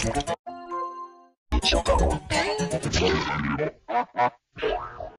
ちょっと。